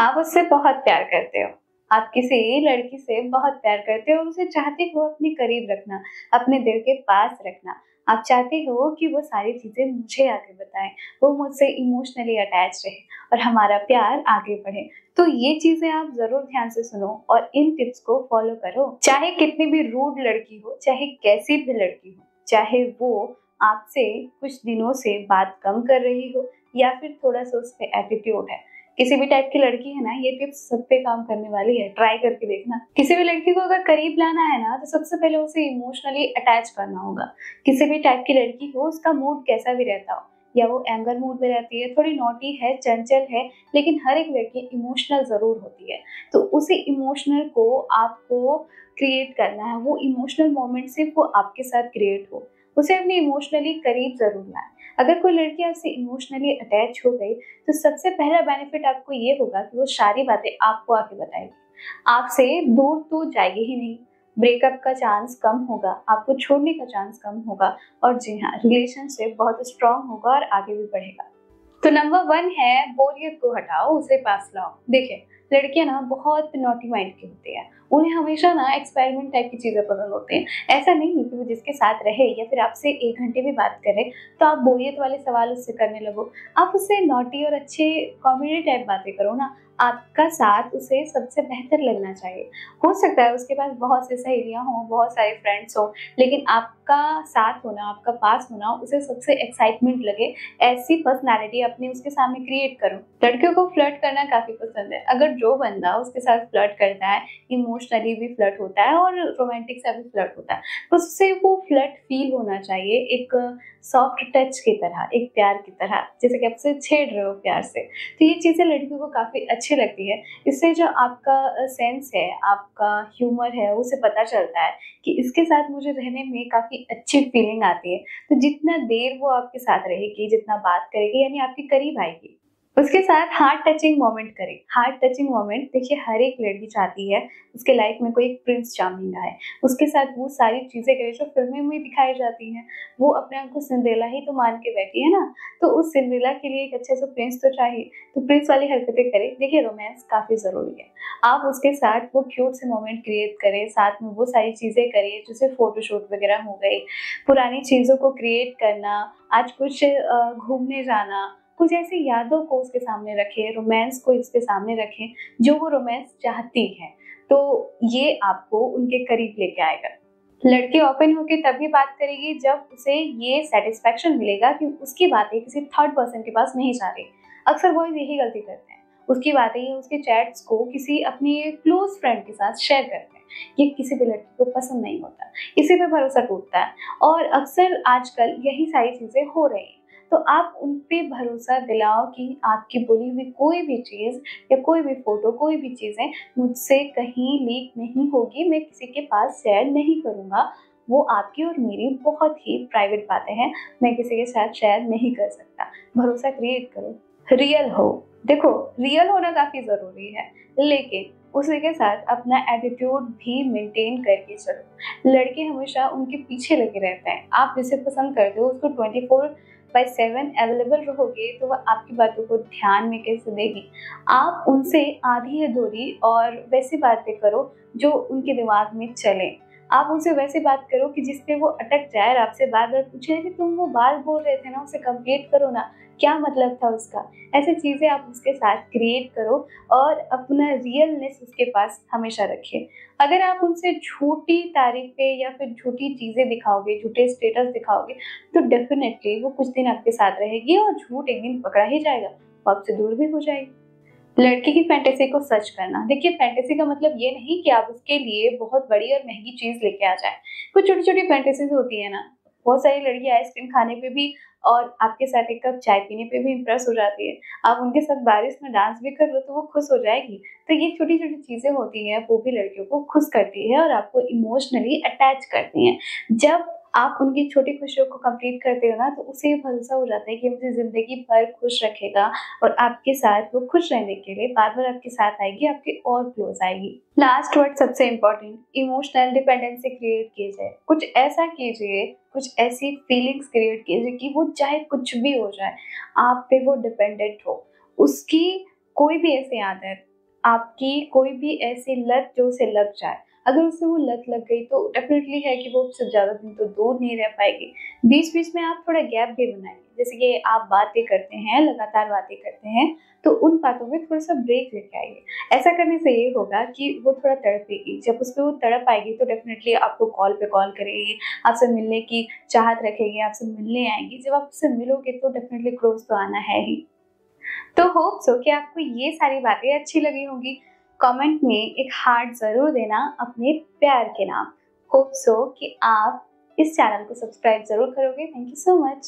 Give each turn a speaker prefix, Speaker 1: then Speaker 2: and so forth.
Speaker 1: आप उससे बहुत प्यार करते हो। आप किसी लड़की से बहुत प्यार करते हो उसे चाहते हो अपने करीब रखना, अपने दिल के पास रखना। आप चाहते हो कि वो सारी चीज़ें मुझे आगे बताएँ, वो मुझसे इमोशनली अटैच रहे और हमारा प्यार आगे बढ़े। तो ये चीज़ें आप ज़रूर ध्यान से सुनो और इन टिप्स को फॉलो करो। चाहे कितनी भी रूड लड़की हो, चाहे कैसी भी लड़की हो, चाहे वो आपसे कुछ दिनों से बात कम कर रही हो या फिर थोड़ा सा उस पर एटीट्यूड है। किसी भी टाइप की लड़की है ना, ये टिप्स सब पे काम करने वाली है। ट्राई करके देखना। किसी भी लड़की को अगर करीब लाना है ना तो सबसे पहले उसे इमोशनली अटैच करना होगा। किसी भी टाइप की लड़की हो, उसका मूड कैसा भी रहता हो, या वो एंगर मूड में रहती है, थोड़ी नोटी है, चंचल है, लेकिन हर एक लड़की इमोशनल ज़रूर होती है। तो उसी इमोशनल को आपको क्रिएट करना है। वो इमोशनल मोमेंट सिर्फ़ वो आपके साथ क्रिएट हो। उसे अपने इमोशनली करीब ज़रूर लाए। अगर कोई लड़की आपसे इमोशनली अटैच हो गई तो सबसे पहला बेनिफिट आपको ये होगा कि वो सारी बातें आपको आके बताएगी। आपसे दूर तो जाएगी ही नहीं। ब्रेकअप का चांस कम होगा, आपको छोड़ने का चांस कम होगा और जी हाँ रिलेशनशिप बहुत स्ट्रांग होगा और आगे भी बढ़ेगा। तो नंबर वन है बोरियत को हटाओ, उसे पास लाओ। देखिए लड़कियाँ ना बहुत नोटी माइंड की होती है। उन्हें हमेशा ना एक्सपेरिमेंट टाइप की चीज़ें पसंद होती हैं। ऐसा नहीं है कि वो जिसके साथ रहे या फिर आपसे एक घंटे भी बात करे तो आप बोरियत वाले सवाल उससे करने लगो। आप उससे नोटी और अच्छे कॉमेडी टाइप बातें करो ना आपका साथ उसे सबसे बेहतर लगना चाहिए। हो सकता है उसके पास बहुत सी सहेलियाँ हों, बहुत सारे फ्रेंड्स हों, लेकिन आपका साथ होना, आपका पास होना उसे सबसे एक्साइटमेंट लगे। ऐसी पर्सनैलिटी अपनी उसके सामने क्रिएट करो। लड़कियों को फ्लर्ट करना काफ़ी पसंद है। अगर जो बंदा उसके साथ फ्लर्ट करता है इमोशनली भी फ्लर्ट होता है और रोमांटिक सा भी फ्लर्ट होता है तो उससे वो फ्लर्ट फील होना चाहिए एक सॉफ्ट टच की तरह, एक प्यार की तरह, जैसे कि आपसे छेड़ रहे हो प्यार से। तो ये चीज़ें लड़कियों को काफ़ी अच्छी लगती है। इससे जो आपका सेंस है, आपका ह्यूमर है, उसे पता चलता है कि इसके साथ मुझे रहने में काफ़ी अच्छी फीलिंग आती है। तो जितना देर वो आपके साथ रहेगी, जितना बात करेगी, यानी आपके करीब आएगी उसके साथ हार्ट टचिंग मोमेंट करें। हार्ट टचिंग मोमेंट देखिए, हर एक लड़की चाहती है, उसके लाइफ में कोई प्रिंस चार्मिंग आए। उसके साथ वो सारी चीज़ें करे जो फ़िल्में में दिखाई जाती हैं। वो अपने आप को सिंड्रेला ही तो मान के बैठी है ना? तो उस सिंड्रेला के लिए एक अच्छे से प्रिंस तो चाहिए। तो प्रिंस वाली हरकतें करें। देखिए रोमांस काफ़ी ज़रूरी है। आप उसके साथ वो क्यूट से मोमेंट क्रिएट करें। साथ में वो सारी चीज़ें करें, जैसे फ़ोटोशूट वगैरह हो गई। पुरानी चीज़ों को क्रिएट करना, आज कुछ घूमने जाना कुछ ऐसी यादों को उसके सामने रखें रोमांस को इसके सामने रखें, जो वो रोमांस चाहती है। तो ये आपको उनके करीब लेके आएगा। लड़की ओपन होकर तभी बात करेगी जब उसे ये सेटिस्फेक्शन मिलेगा कि उसकी बातें किसी थर्ड पर्सन के पास नहीं जा रही। अक्सर बॉयज़ यही गलती करते हैं। उसकी बातें या उसके चैट्स को किसी अपनी क्लोज फ्रेंड के साथ शेयर करते हैं। ये किसी भी लड़की को पसंद नहीं होता। इसी पे भरोसा टूटता है। और अक्सर आजकल यही सारी चीज़ें हो रही हैं। तो आप उन पर भरोसा दिलाओ कि आपकी बोली हुई कोई भी चीज़ या कोई भी फ़ोटो कोई भी चीज़ें मुझसे कहीं लीक नहीं होगी, मैं किसी के पास शेयर नहीं करूँगा। वो आपकी और मेरी बहुत ही प्राइवेट बातें हैं, मैं किसी के साथ शेयर नहीं कर सकता। भरोसा क्रिएट करो। रियल हो। देखो रियल होना काफ़ी ज़रूरी है, लेकिन उसी के साथ अपना एटीट्यूड भी मेंटेन करके चलो। लड़के हमेशा उनके पीछे लगे रहते हैं। आप जिसे पसंद करते हो, उसको twenty four by seven available रहोगे तो वह आपकी बातों को ध्यान में कैसे देगी? आप उनसे आधी अधूरी और वैसी बातें करो, जो उनके दिमाग में चले। आप उनसे वैसे बात करो कि जिसपे वो अटक जाए और आपसे बार बार पूछे कि तुम वो बाल बोल रहे थे ना, उसे कंप्लीट करो ना। क्या मतलब था उसका? ऐसी चीज़ें आप उसके साथ क्रिएट करो और अपना रियलनेस उसके पास हमेशा रखिए। अगर आप उनसे झूठी तारीफें या फिर झूठी चीज़ें दिखाओगे, झूठे स्टेटस दिखाओगे तो डेफिनेटली वो कुछ दिन आपके साथ रहेगी और झूठ एक दिन पकड़ा ही जाएगा। वो आपसे दूर भी हो जाएगी। लड़की की फैंटेसी को सच करना। देखिए फैंटेसी का मतलब ये नहीं कि आप उसके लिए बहुत बड़ी और महँगी चीज़ लेके आ जाए। कुछ छोटी छोटी फैंटेसीज होती है ना। बहुत सारी लड़की आइसक्रीम खाने पे भी और आपके साथ एक कप चाय पीने पे भी इम्प्रेस हो जाती है। आप उनके साथ बारिश में डांस भी कर लो तो वो खुश हो जाएगी। तो ये छोटी छोटी चीज़ें होती हैं, वो भी लड़कियों को खुश करती है और आपको इमोशनली अटैच करती हैं। जब आप उनकी छोटी खुशियों को कंप्लीट करते हो ना तो उसे भरोसा हो जाता है कि मुझे ज़िंदगी भर खुश रखेगा और आपके साथ, वो खुश रहने के लिए बार बार आपके साथ आएगी, आपके और क्लोज आएगी। लास्ट वर्ड सबसे इम्पोर्टेंट इमोशनल डिपेंडेंसी क्रिएट कीजिए। कुछ ऐसा कीजिए, कुछ ऐसी फीलिंग्स क्रिएट कीजिए कि वो चाहे कुछ भी हो जाए, आप पे वो डिपेंडेंट हो। उसकी कोई भी ऐसी आदत, आपकी कोई भी ऐसी लत जो उसे लग जाए अगर उसे वो लत लग गई तो डेफिनेटली है कि वो उससे ज़्यादा दिन तो दूर नहीं रह पाएगी। बीच बीच में आप थोड़ा गैप भी बनाएँगे जैसे कि आप बातें करते हैं, लगातार बातें करते हैं तो उन बातों में थोड़ा सा ब्रेक लेके आइए। ऐसा करने से ये होगा कि वो थोड़ा तड़पेगी। जब उस पर वो तड़प आएगी तो डेफिनेटली आपको कॉल पे कॉल करेगी। आपसे मिलने की चाहत रखेगी, आपसे मिलने आएगी। जब आप उससे मिलोगे तो डेफिनेटली क्लोज तो आना है ही। तो होप सो कि आपको ये सारी बातें अच्छी लगी होंगी। कमेंट में एक हार्ट ज़रूर देना अपने प्यार के नाम। होप सो कि आप इस चैनल को सब्सक्राइब ज़रूर करोगे। Thank you so much